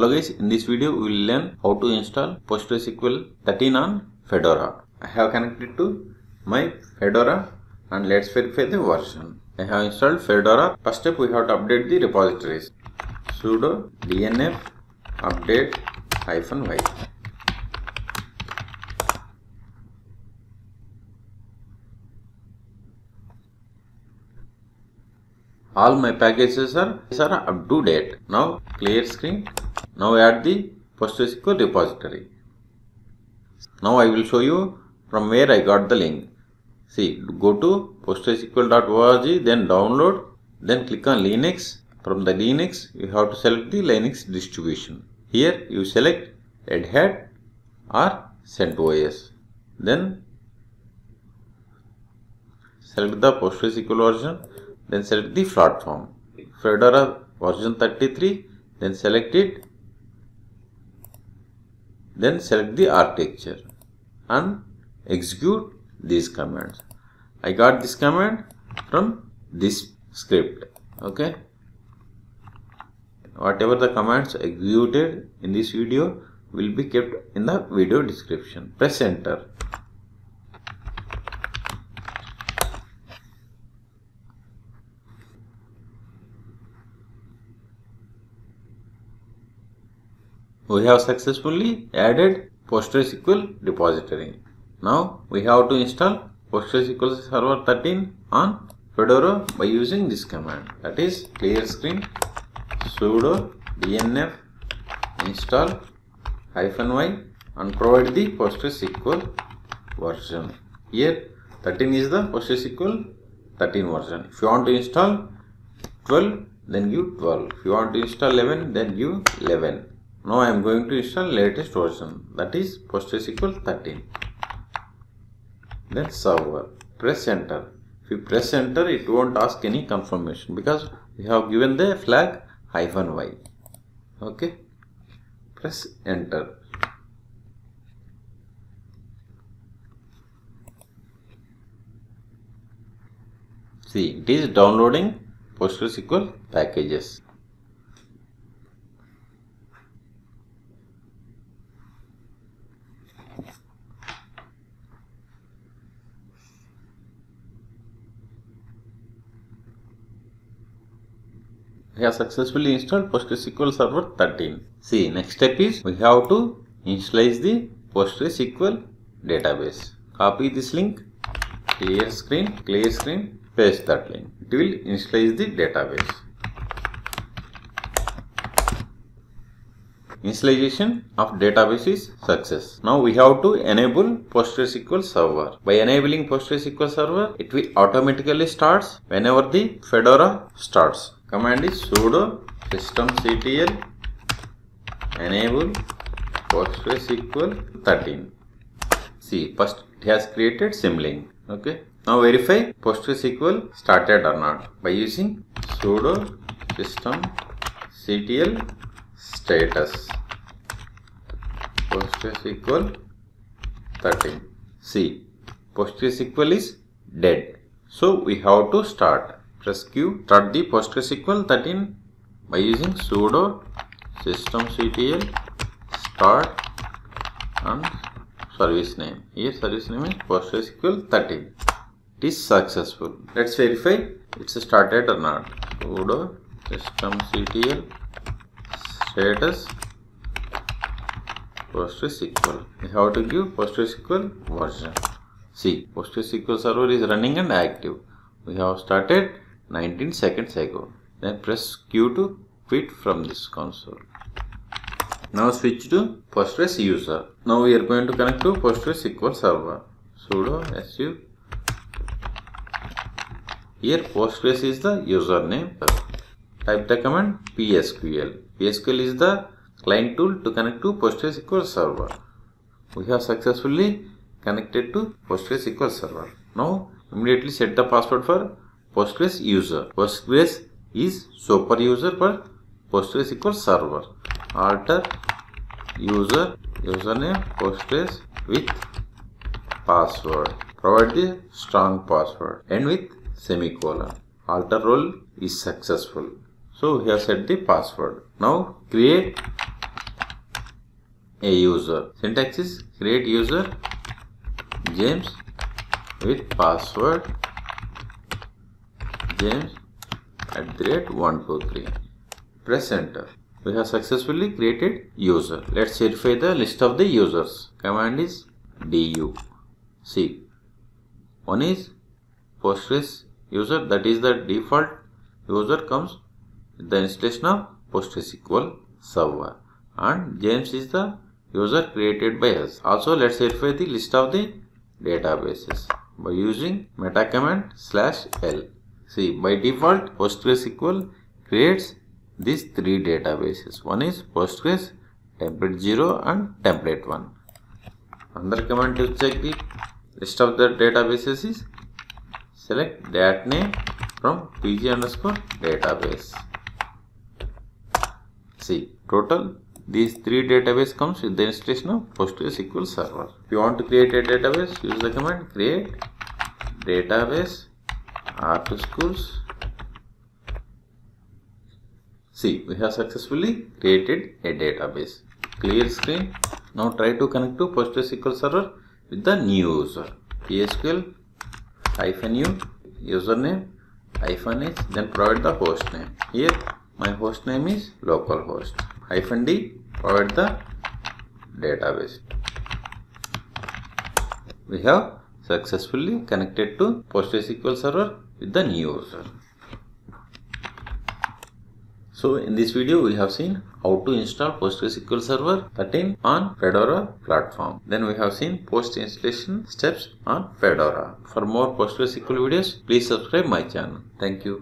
Hello guys, in this video we will learn how to install PostgreSQL 13 on Fedora. I have connected to my Fedora and let's verify the version. I have installed Fedora. First step we have to update the repositories. sudo dnf update hyphen y. all my packages are, are up to date. Now clear screen. Now add the PostgreSQL repository. Now I will show you from where I got the link. See, go to postgresql.org, then download, then click on Linux. From the Linux, you have to select the Linux distribution. Here you select Red or CentOS. Then select the PostgreSQL version then select the platform fedora version 33 then select it then select the architecture and execute these commands. I got this command from this script okay? Whatever the commands executed in this video will be kept in the video description. Press enter we have successfully added PostgreSQL repository. Now we have to install PostgreSQL Server 13 on Fedora by using this command that is clear screen sudo dnf install hyphen y and provide the PostgreSQL version. Here 13 is the PostgreSQL 13 version. If you want to install 12 then give 12. If you want to install 11 then give 11. Now I am going to install latest version that is PostgreSQL 13. Then server. Press enter. If you press enter it won't ask any confirmation because we have given the flag hyphen y. Okay. Press enter. See it is downloading PostgreSQL packages. We have successfully installed PostgreSQL Server 13. See, next step is we have to initialize the PostgreSQL database. Copy this link, clear screen, clear screen, paste that link. It will initialize the database. Initialization of database is success. Now we have to enable PostgreSQL Server. By enabling PostgreSQL Server, it will automatically starts whenever the Fedora starts command is sudo systemctl enable PostgreSQL 13. See, first it has created symlink. Okay. Now verify PostgreSQL started or not by using sudo systemctl status PostgreSQL 13. See, PostgreSQL is dead. So we have to start press Q, start the PostgreSQL 13 by using sudo systemctl start and service name. Here service name is PostgreSQL 13. It is successful. Let's verify it's started or not. Sudo systemctl status PostgreSQL. Have to give PostgreSQL version. See, PostgreSQL server is running and active. We have started 19 seconds ago. Then press Q to quit from this console. Now switch to Postgres user. Now we are going to connect to Postgres SQL server. sudo su. Here Postgres is the username. Type the command psql. psql is the client tool to connect to Postgres SQL server. We have successfully connected to Postgres SQL server. Now immediately set the password for Postgres user. Postgres is super user for PostgreSQL server. Alter user username Postgres with password. Provide the strong password. End with semicolon. Alter role is successful. So we have set the password. Now create a user. Syntax is create user James with password James at the rate 123. Press enter. We have successfully created user. Let's verify the list of the users. Command is du. See, one is Postgres user that is the default user comes the installation of PostgreSQL server and James is the user created by us. Also let's verify the list of the databases by using meta command slash l. See by default PostgreSQL creates these three databases. One is Postgres, template 0 and template 1. Another command to check the list of the databases is select datname from pg underscore database. See total these three database comes with the installation of PostgreSQL server. If you want to create a database, use the command create database R2 schools. See, we have successfully created a database. Clear screen. Now try to connect to PostgreSQL server with the new user. PSQL hyphen u username hyphen h then provide the host name. Here my host name is localhost hyphen d provide the database. We have successfully connected to PostgreSQL server with the new user. So in this video we have seen how to install PostgreSQL Server 13 on Fedora platform. Then we have seen post installation steps on Fedora. For more PostgreSQL videos please subscribe my channel. Thank you.